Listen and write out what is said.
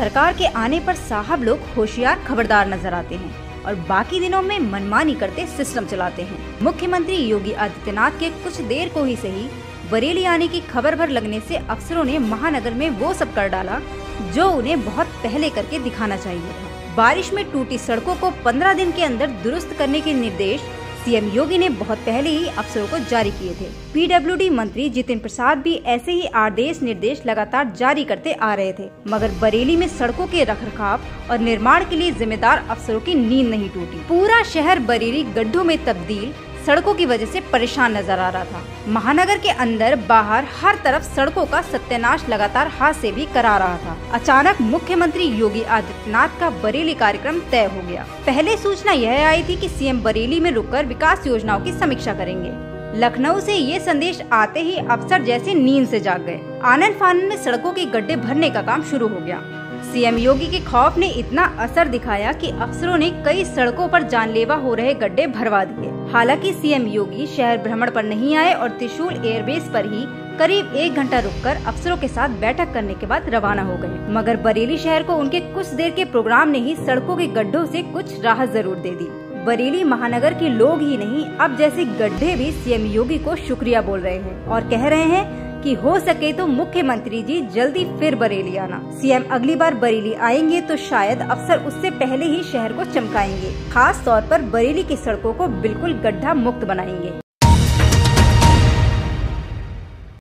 सरकार के आने पर साहब लोग होशियार खबरदार नज़र आते हैं और बाकी दिनों में मनमानी करते सिस्टम चलाते हैं। मुख्यमंत्री योगी आदित्यनाथ के कुछ देर को ही सही बरेली आने की खबर भर लगने से अफसरों ने महानगर में वो सब कर डाला जो उन्हें बहुत पहले करके दिखाना चाहिए था। बारिश में टूटी सड़कों को 15 दिन के अंदर दुरुस्त करने के निर्देश सीएम योगी ने बहुत पहले ही अफसरों को जारी किए थे। पीडब्ल्यूडी मंत्री जितिन प्रसाद भी ऐसे ही आदेश निर्देश लगातार जारी करते आ रहे थे। मगर बरेली में सड़कों के रखरखाव और निर्माण के लिए जिम्मेदार अफसरों की नींद नहीं टूटी। पूरा शहर बरेली गड्ढों में तब्दील सड़कों की वजह से परेशान नज़र आ रहा था। महानगर के अंदर बाहर हर तरफ़ सड़कों का सत्यानाश लगातार हाथ से भी करा रहा था। अचानक मुख्यमंत्री योगी आदित्यनाथ का बरेली कार्यक्रम तय हो गया। पहले सूचना यह आई थी कि सीएम बरेली में रुककर विकास योजनाओं की समीक्षा करेंगे। लखनऊ से ये संदेश आते ही अफसर जैसे नींद से जाग गए। आनंद फानंद में सड़कों के गड्ढे भरने का काम शुरू हो गया। सीएम योगी के खौफ ने इतना असर दिखाया कि अफसरों ने कई सड़कों पर जानलेवा हो रहे गड्ढे भरवा दिए। हालाँकि सीएम योगी शहर भ्रमण पर नहीं आए और त्रिशूल एयरबेस पर ही करीब एक घंटा रुककर अफसरों के साथ बैठक करने के बाद रवाना हो गए। मगर बरेली शहर को उनके कुछ देर के प्रोग्राम ने ही सड़कों के गड्ढों से कुछ राहत ज़रूर दे दी। बरेली महानगर के लोग ही नहीं, अब जैसे गड्ढे भी सीएम योगी को शुक्रिया बोल रहे हैं और कह रहे हैं कि हो सके तो मुख्यमंत्री जी जल्दी फिर बरेली आना। सीएम अगली बार बरेली आएँगे तो शायद अफसर उससे पहले ही शहर को चमकाएँगे। खास तौर पर बरेली की सड़कों को बिल्कुल गड्ढा मुक्त बनाएँगे।